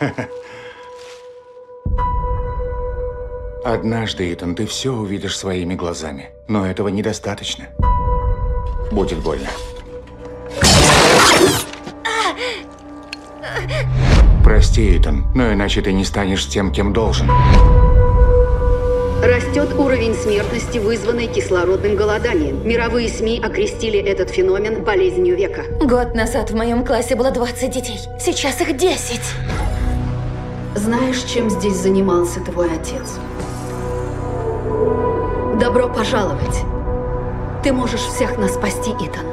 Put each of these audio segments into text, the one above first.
Однажды, Итан, ты все увидишь своими глазами. Но этого недостаточно. Будет больно. Прости, Итан, но иначе ты не станешь тем, кем должен. Растет уровень смертности, вызванный кислородным голоданием. Мировые СМИ окрестили этот феномен болезнью века. Год назад в моем классе было 20 детей. Сейчас их 10. Знаешь, чем здесь занимался твой отец? Добро пожаловать. Ты можешь всех нас спасти, Итан.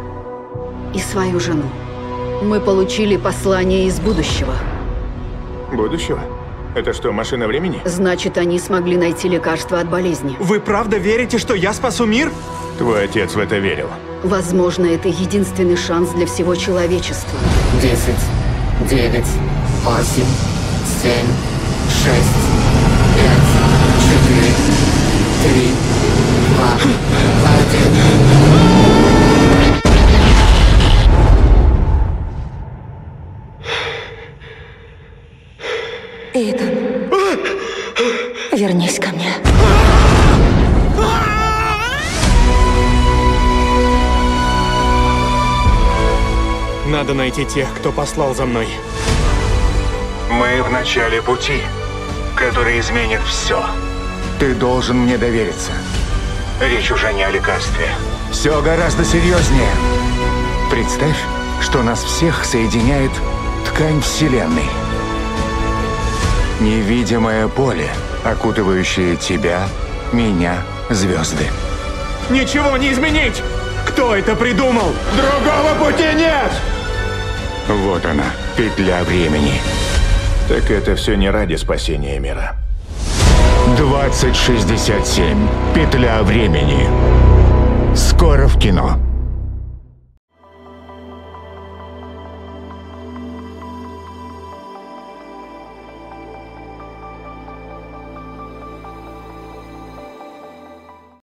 И свою жену. Мы получили послание из будущего. Будущего? Это что, машина времени? Значит, они смогли найти лекарство от болезни. Вы правда верите, что я спасу мир? Твой отец в это верил. Возможно, это единственный шанс для всего человечества. Десять, девять, восемь, семь, шесть, пять, четыре, три, два, один. Итан, вернись ко мне. Надо найти тех, кто послал за мной. Мы в начале пути, который изменит все. Ты должен мне довериться. Речь уже не о лекарстве. Все гораздо серьезнее. Представь, что нас всех соединяет ткань Вселенной. Невидимое поле, окутывающее тебя, меня, звезды. Ничего не изменить! Кто это придумал? Другого пути нет! Вот она, петля времени. Так это все не ради спасения мира. 2067. Петля времени. Скоро в кино.